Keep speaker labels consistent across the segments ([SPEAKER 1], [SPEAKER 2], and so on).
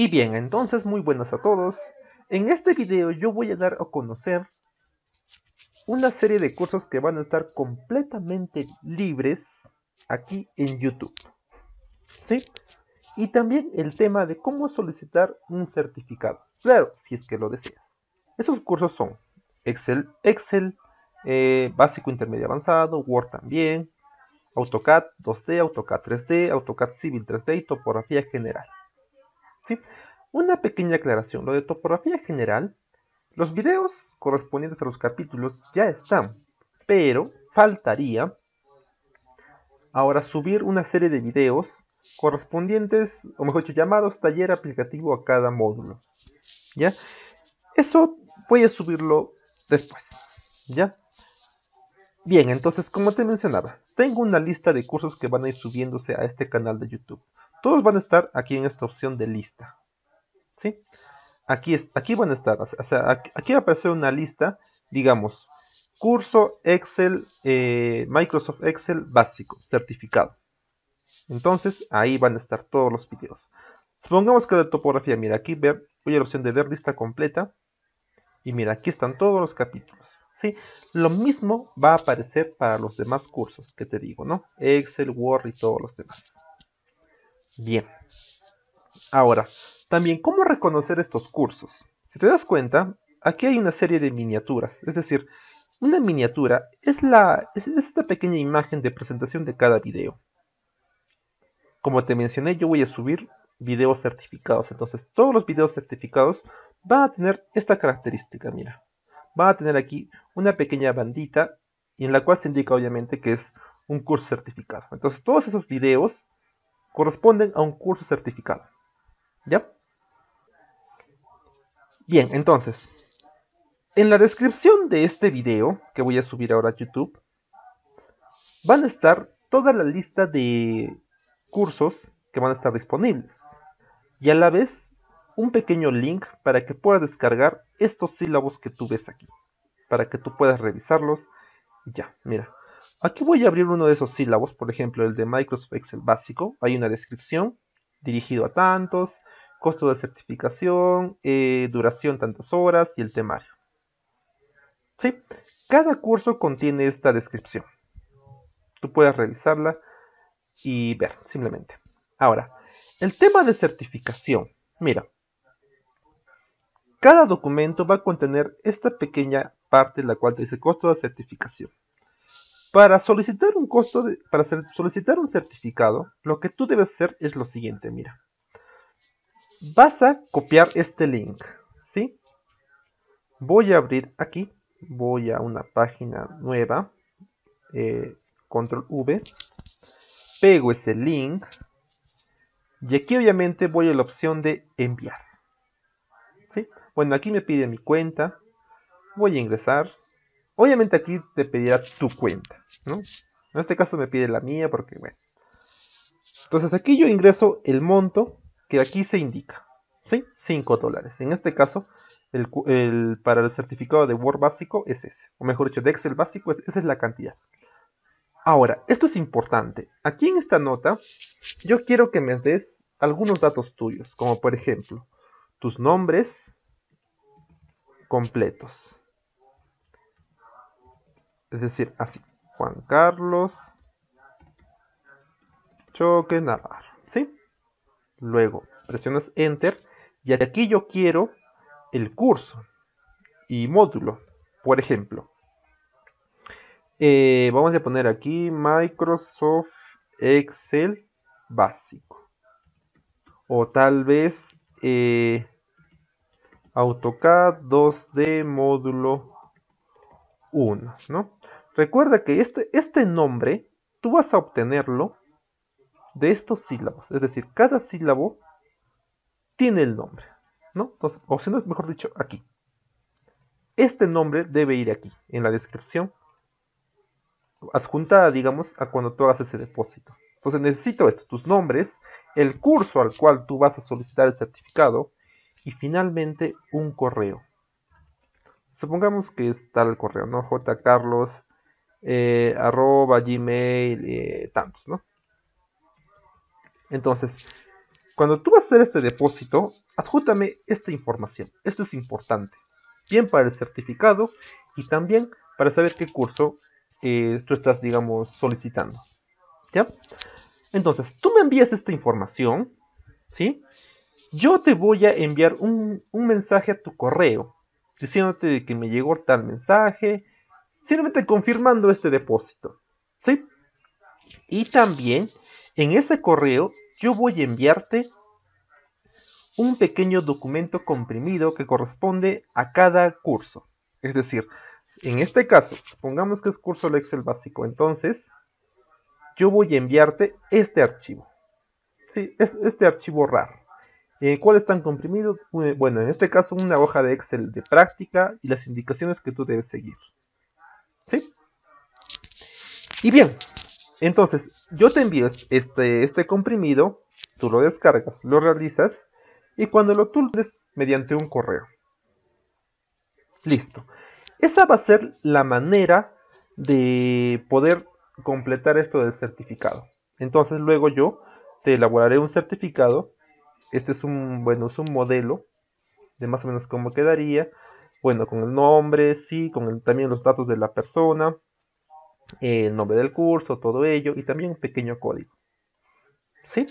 [SPEAKER 1] Y bien, entonces muy buenas a todos. En este video yo voy a dar a conocer una serie de cursos que van a estar completamente libres aquí en YouTube. ¿Sí? Y también el tema de cómo solicitar un certificado. Claro, si es que lo deseas. Esos cursos son Excel, Excel, eh, básico, intermedio, avanzado, Word también, AutoCAD 2D, AutoCAD 3D, AutoCAD Civil 3D y topografía general. Una pequeña aclaración, lo de topografía general, los videos correspondientes a los capítulos ya están, pero faltaría ahora subir una serie de videos correspondientes, o mejor dicho, llamados taller aplicativo a cada módulo. ¿Ya? Eso voy a subirlo después. ¿Ya? Bien, entonces como te mencionaba, tengo una lista de cursos que van a ir subiéndose a este canal de YouTube. Todos van a estar aquí en esta opción de lista. ¿Sí? Aquí, es, aquí van a estar, o sea, aquí, va a aparecer una lista, digamos, curso Excel, eh, Microsoft Excel básico, certificado. Entonces, ahí van a estar todos los videos. Supongamos que de topografía, mira, aquí ver, voy a la opción de ver lista completa. Y mira, aquí están todos los capítulos. ¿sí? Lo mismo va a aparecer para los demás cursos que te digo, ¿no? Excel, Word y todos los demás. Bien. Ahora, también, ¿cómo reconocer estos cursos? Si te das cuenta, aquí hay una serie de miniaturas. Es decir, una miniatura es, la, es esta pequeña imagen de presentación de cada video. Como te mencioné, yo voy a subir videos certificados. Entonces, todos los videos certificados van a tener esta característica, mira van a tener aquí una pequeña bandita y en la cual se indica obviamente que es un curso certificado. Entonces todos esos videos corresponden a un curso certificado. ¿Ya? Bien, entonces, en la descripción de este video que voy a subir ahora a YouTube, van a estar toda la lista de cursos que van a estar disponibles. Y a la vez un pequeño link para que puedas descargar estos sílabos que tú ves aquí, para que tú puedas revisarlos. Ya, mira, aquí voy a abrir uno de esos sílabos, por ejemplo el de Microsoft Excel básico, hay una descripción, dirigido a tantos, costo de certificación, eh, duración tantas horas y el temario. ¿Sí? Cada curso contiene esta descripción. Tú puedes revisarla y ver, simplemente. Ahora, el tema de certificación. Mira, cada documento va a contener esta pequeña parte la cual dice costo de certificación. Para solicitar un costo para solicitar un certificado, lo que tú debes hacer es lo siguiente, mira. Vas a copiar este link, ¿sí? Voy a abrir aquí, voy a una página nueva, eh, control V, pego ese link y aquí obviamente voy a la opción de enviar. Bueno, aquí me pide mi cuenta. Voy a ingresar. Obviamente aquí te pedirá tu cuenta, ¿no? En este caso me pide la mía porque, bueno. Entonces aquí yo ingreso el monto que aquí se indica. ¿Sí? 5 dólares. En este caso, el, para el certificado de Word básico es ese. O mejor dicho, de Excel básico, esa es la cantidad. Ahora, esto es importante. Aquí en esta nota, yo quiero que me des algunos datos tuyos, como por ejemplo, tus nombres, completos. Es decir, así. Juan Carlos Choque Navarro. ¿Sí? Luego presionas Enter y aquí yo quiero el curso y módulo. Por ejemplo, eh, vamos a poner aquí Microsoft Excel básico. O tal vez eh, AutoCAD 2D módulo 1, ¿no? Recuerda que este, este nombre tú vas a obtenerlo de estos sílabos, es decir, cada sílabo tiene el nombre, ¿no? o si no es mejor dicho, aquí. Este nombre debe ir aquí, en la descripción, adjuntada, digamos, a cuando tú hagas ese depósito. Entonces necesito esto, tus nombres, el curso al cual tú vas a solicitar el certificado, y finalmente un correo. Supongamos que está el correo, ¿no? jcarlos eh, arroba gmail eh, tantos, ¿no? Entonces, cuando tú vas a hacer este depósito, adjúntame esta información. Esto es importante. Bien para el certificado y también para saber qué curso eh, tú estás, digamos, solicitando. ¿Ya? Entonces, tú me envías esta información, ¿sí? Yo te voy a enviar un, un mensaje a tu correo, diciéndote que me llegó tal mensaje, simplemente confirmando este depósito, ¿sí? Y también en ese correo yo voy a enviarte un pequeño documento comprimido que corresponde a cada curso. Es decir, en este caso, supongamos que es curso del Excel básico, entonces yo voy a enviarte este archivo. Sí, es este archivo RAR. ¿En ¿Cuál están comprimidos? Bueno, en este caso una hoja de Excel de práctica y las indicaciones que tú debes seguir. Y bien, entonces yo te envío este, este comprimido, tú lo descargas, lo realizas y cuando lo tulles mediante un correo. Listo. Esa va a ser la manera de poder completar esto del certificado. Entonces luego yo te elaboraré un certificado. Este es un, bueno, es un modelo de más o menos cómo quedaría. Bueno, con el nombre, sí, con también los datos de la persona, el nombre del curso, todo ello, y también un pequeño código. ¿Sí?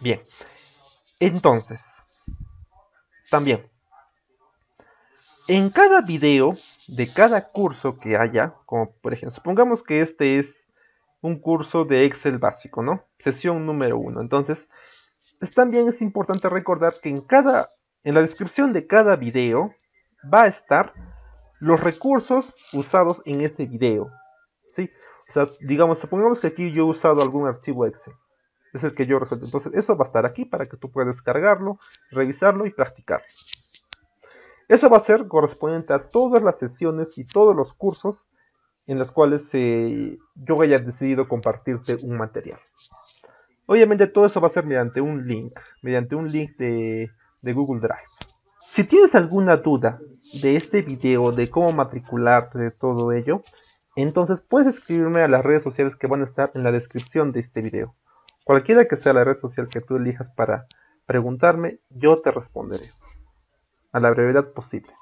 [SPEAKER 1] Bien. Entonces, también, en cada video de cada curso que haya, como por ejemplo, supongamos que este es un curso de Excel básico, ¿no? Sesión número uno. Entonces, también es importante recordar que en cada, en la descripción de cada video va a estar los recursos usados en ese video, ¿sí? O sea, digamos, supongamos que aquí yo he usado algún archivo Excel es el que yo resuelto. Entonces eso va a estar aquí para que tú puedas descargarlo, revisarlo y practicar. Eso va a ser correspondiente a todas las sesiones y todos los cursos en los cuales eh, yo haya decidido compartirte un material. Obviamente todo eso va a ser mediante un link, mediante un link de, de Google Drive. Si tienes alguna duda de este video, de cómo matricularte, de todo ello, entonces puedes escribirme a las redes sociales que van a estar en la descripción de este video. Cualquiera que sea la red social que tú elijas para preguntarme, yo te responderé a la brevedad posible.